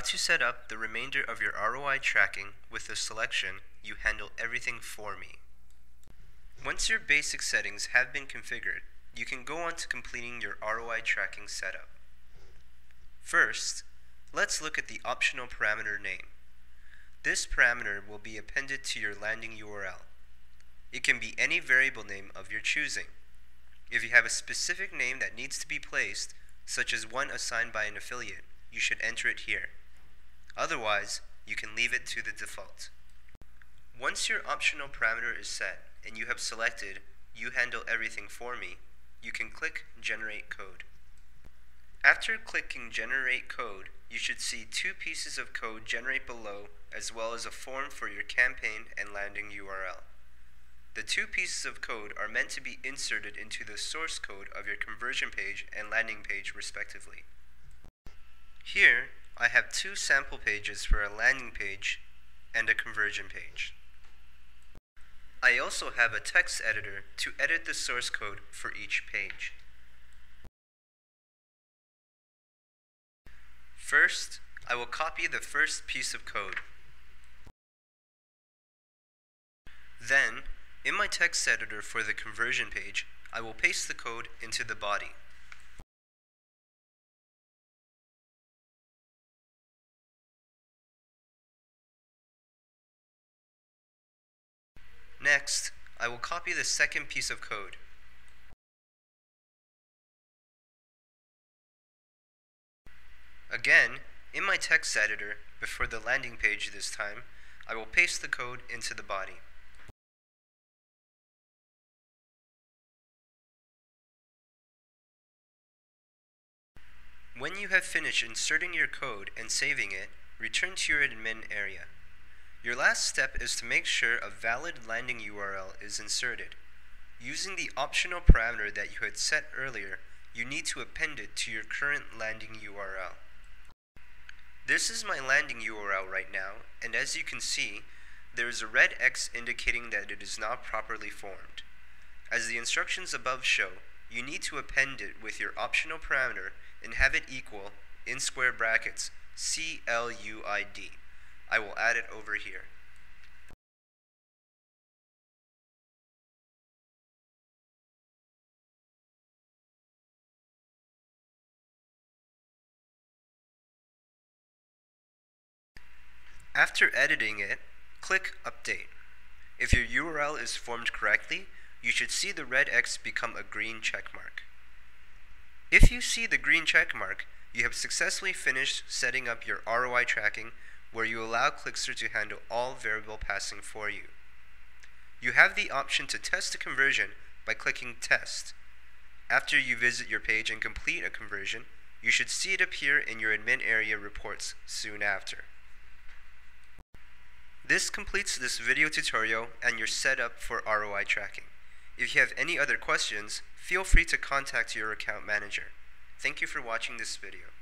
How to set up the remainder of your ROI tracking with the selection You Handle Everything For Me. Once your basic settings have been configured, you can go on to completing your ROI tracking setup. First, let's look at the optional parameter name. This parameter will be appended to your landing URL. It can be any variable name of your choosing. If you have a specific name that needs to be placed, such as one assigned by an affiliate, you should enter it here. Otherwise, you can leave it to the default. Once your optional parameter is set and you have selected You Handle Everything For Me, you can click Generate Code. After clicking Generate Code, you should see two pieces of code generate below as well as a form for your campaign and landing URL. The two pieces of code are meant to be inserted into the source code of your conversion page and landing page respectively. Here, I have two sample pages for a landing page and a conversion page. I also have a text editor to edit the source code for each page. First, I will copy the first piece of code. Then, in my text editor for the conversion page, I will paste the code into the body. Next, I will copy the second piece of code. Again, in my text editor, before the landing page this time, I will paste the code into the body. When you have finished inserting your code and saving it, return to your admin area. Your last step is to make sure a valid landing URL is inserted. Using the optional parameter that you had set earlier, you need to append it to your current landing URL. This is my landing URL right now, and as you can see, there is a red X indicating that it is not properly formed. As the instructions above show, you need to append it with your optional parameter and have it equal, in square brackets, CLUID. I will add it over here. After editing it, click Update. If your URL is formed correctly, you should see the red X become a green checkmark. If you see the green checkmark, you have successfully finished setting up your ROI tracking where you allow Clicksor to handle all variable passing for you. You have the option to test a conversion by clicking Test. After you visit your page and complete a conversion, you should see it appear in your admin area reports soon after. This completes this video tutorial and your setup for ROI tracking. If you have any other questions, feel free to contact your account manager. Thank you for watching this video.